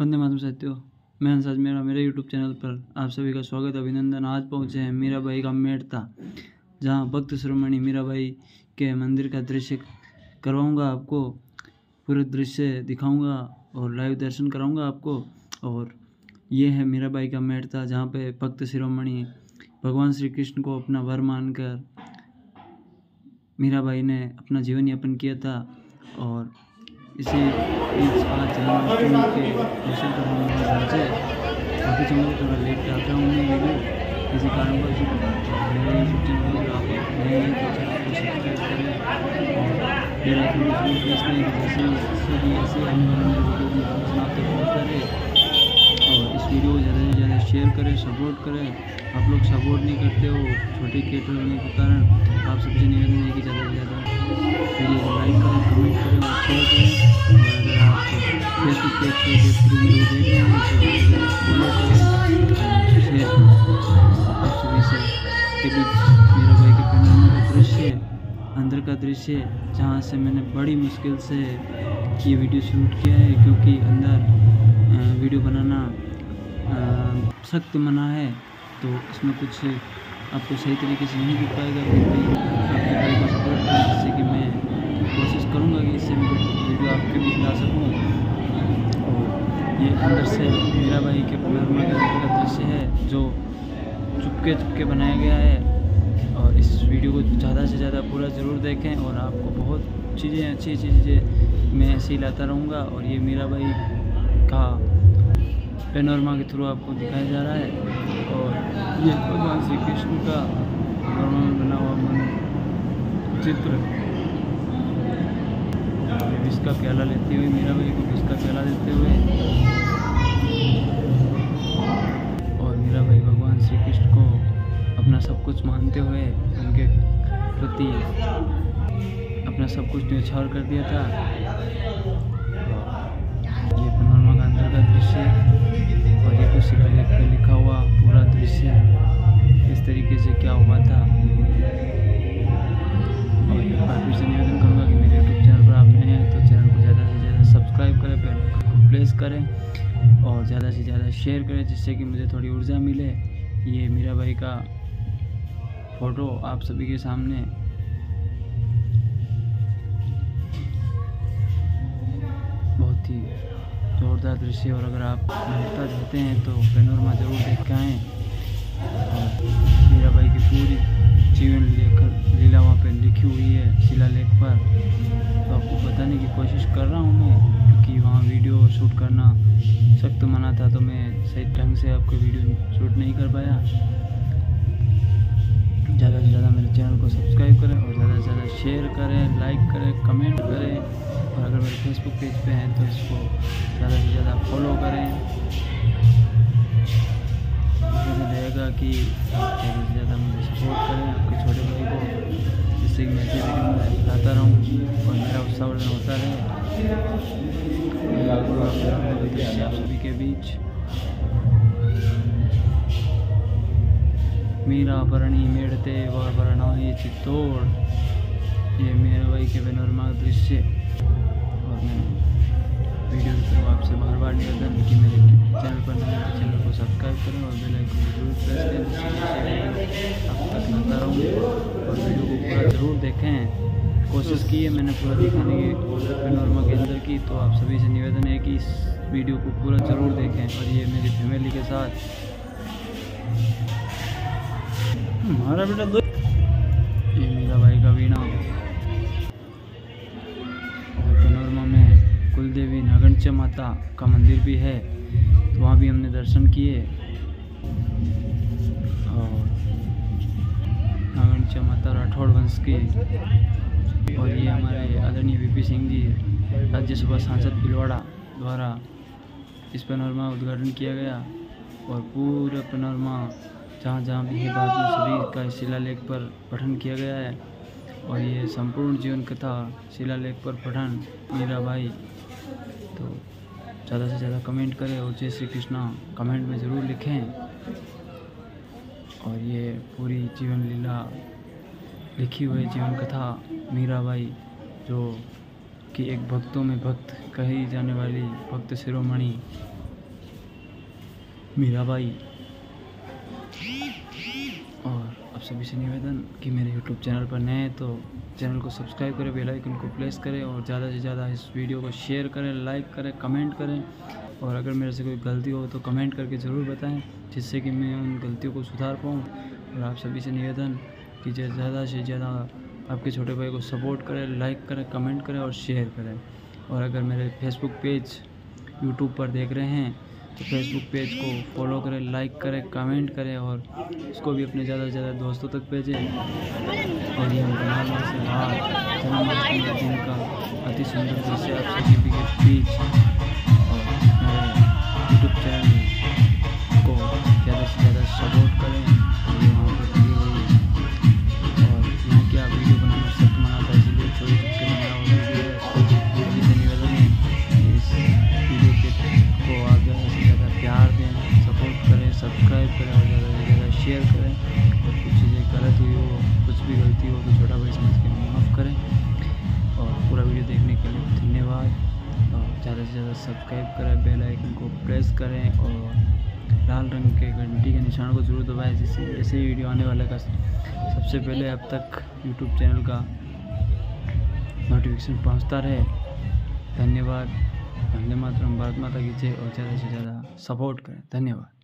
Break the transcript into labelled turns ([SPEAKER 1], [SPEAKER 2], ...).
[SPEAKER 1] वंदे मातरम साथियों, मैं हंसाज मेरा, मेरे यूट्यूब चैनल पर आप सभी का स्वागत, अभिनंदन। आज पहुँचे हैं मीरा मीराबाई का मेड़ता जहाँ भक्त शिरोमणि मीराबाई के मंदिर का दृश्य करवाऊँगा आपको, पूरे दृश्य दिखाऊँगा और लाइव दर्शन कराऊँगा आपको। और ये है मीरा मीराबाई का मेड़ता जहाँ पे भक्त शिरोमणि भगवान श्री कृष्ण को अपना वर मानकर मीराबाई ने अपना जीवन यापन किया था और इसी बीच आज जन्माष्टमी के दर्शन करने में पहुँचे काफ़ी समय थोड़ा लेट डालता हूँ मैं वीडियो किसी कारणवश मेरे यूट्यूब चैनल पर आप नए हैं तो चैनल को सब्सक्राइब करें। और मेरा है, कि जैसे ऐसे आने वाले वीडियो की सूचना आप तक रहे और इस वीडियो को ज़्यादा से ज़्यादा शेयर करें सपोर्ट करें। आप लोग सपोर्ट नहीं करते हो, छोटे क्रिएटर होने के कारण आप सबसे निवेदन है कि ज़्यादा से ज़्यादा वीडियो लाइक करें कमेंट करें, और शेयर करें। फेसबुक पेज पे जो थ्रू वीडियो देख रहे हैं फॉलो करें। शेयर आप सभी से के बीच मेरा भाई के पैनल का दृश्य अंदर का दृश्य जहाँ से मैंने बड़ी मुश्किल से ये वीडियो शूट किया है, क्योंकि अंदर वीडियो बनाना सख्त मना है तो इसमें कुछ आपको सही तरीके से नहीं दिख पाएगा, फिर भी आपके भाई को सपोर्ट करें, जिससे कि मैं कोशिश करूँगा कि इससे वीडियो आपके बीच ला सकूँ। और ये अंदर से मीरा भाई के पुनर्मा का दृश्य है, जो चुपके चुपके बनाया गया है। और इस वीडियो को ज़्यादा से ज़्यादा पूरा ज़रूर देखें, और आपको बहुत चीज़ें अच्छी अच्छी चीज़ें मैं ऐसे ही लाता रहूँगा। और ये मीरा भाई का पेनोरमा के थ्रू आपको दिखाया जा रहा है। और ये भगवान श्री कृष्ण का पेनोरमा में बना हुआ मन चित्र। इसका प्याला लेते हुए, मीरा भाई को इसका प्याला देते हुए। और मीरा भाई भगवान श्री कृष्ण को अपना सब कुछ मानते हुए उनके प्रति अपना सब कुछ न्यौछावर कर दिया था। करें और ज़्यादा से ज़्यादा शेयर करें, जिससे कि मुझे थोड़ी ऊर्जा मिले। ये मीरा भाई का फ़ोटो आप सभी के सामने। बहुत ही ज़ोरदार दृश्य और अगर आप महत्ता चाहते हैं तो पेनोरमा ज़रूर देख के आएँ। और मीरा भाई की पूरी जीवन लेकर लीला वहाँ पे लिखी हुई है शिला लेख पर। तो आपको बताने की कोशिश कर रहा हूँ मैं वहाँ वीडियो शूट करना सख्त मना था तो मैं सही ढंग से आपको वीडियो शूट नहीं कर पाया। ज़्यादा से ज़्यादा मेरे चैनल को सब्सक्राइब करें और ज़्यादा से ज़्यादा शेयर करें लाइक करें कमेंट करें। और अगर मेरे फेसबुक पेज पे हैं तो इसको ज़्यादा से ज़्यादा फॉलो करें। रहेगा कि ज़्यादा से ज़्यादा मुझे सपोर्ट करें, आपके छोटे जिससे कि मैं में रहूँ और मेरा उत्साह होता रहे आप सभी के बीच मीरा परणी मेड़ते ये चित्तौड़ ये मेरे भाई के बेनोरमा दृश्य और मैं वीडियो की तरफ़ आपसे बार बार निवेदन कि मेरे चैनल पर नए तो चैनल को सब्सक्राइब करें और बेल आइकन ज़रूर प्रेस करें आप तक लाता रहूँ और वीडियो को पूरा ज़रूर देखें। कोशिश की है, मैंने पूरा दिखाने की नॉर्मा के अंदर की तो आप सभी से निवेदन है कि इस वीडियो को पूरा ज़रूर देखें और ये मेरी फैमिली के साथ। हमारा बेटा दो ये मेरा भाई का वीणा और पनोरमा में कुलदेवी नागंच माता का मंदिर भी है तो वहाँ भी हमने दर्शन किए। राठौड़ वंश की और ये हमारे आदरणीय वीपी सिंह जी राज्यसभा सांसद भिलवाड़ा द्वारा इस पेनोरमा उद्घाटन किया गया और पूरा पेनोरमा जहाँ जहाँ भी है भारत में सभी का शिलालेख पर पठन किया गया है और ये संपूर्ण जीवन कथा शिलालेख पर पठन मीरा भाई। तो ज़्यादा से ज़्यादा कमेंट करें और जय श्री कृष्णा कमेंट में ज़रूर लिखें और ये पूरी जीवन लीला लिखी हुई जीवन कथा मीराबाई, जो कि एक भक्तों में भक्त कही जाने वाली भक्त शिरोमणि मीराबाई। और आप सभी से निवेदन कि मेरे यूट्यूब चैनल पर नए हैं तो चैनल को सब्सक्राइब करें, बेल आइकन को प्रेस करें और ज़्यादा से ज़्यादा इस वीडियो को शेयर करें, लाइक करें, कमेंट करें। और अगर मेरे से कोई गलती हो तो कमेंट करके ज़रूर बताएँ, जिससे कि मैं उन गलतियों को सुधार पाऊँ। और आप सभी से निवेदन कि ज़्यादा से ज़्यादा आपके छोटे भाई को सपोर्ट करें लाइक करें कमेंट करें और शेयर करें। और अगर मेरे फेसबुक पेज यूट्यूब पर देख रहे हैं तो फेसबुक पेज को फॉलो करें लाइक करें कमेंट करें और उसको भी अपने ज़्यादा से ज़्यादा दोस्तों तक भेजें। और ये दिन का अति सुंदर दृश्य, आप सभी के बीच से ज़्यादा सब्सक्राइब करें, बेल आइकन को प्रेस करें और लाल रंग के घंटी के निशान को ज़रूर दबाएँ, जिससे ऐसे वीडियो आने वाले का सबसे पहले अब तक यूट्यूब चैनल का नोटिफिकेशन पहुँचता रहे। धन्यवाद। वंदे मातरम। भारत माता की जय और ज़्यादा से ज़्यादा सपोर्ट करें। धन्यवाद।